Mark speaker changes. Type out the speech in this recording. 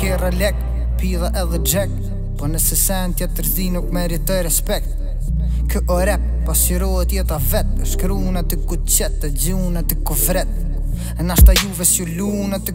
Speaker 1: Qerre, lek, pidha edhe Jack Po nëse sen tjetër s'di nuk meritoj respekt Kjo rep, pasqyrohet jeta vet Shkrunat e kuqet, dëgjuna te kufjet E nashta juve s'ju
Speaker 2: lun atë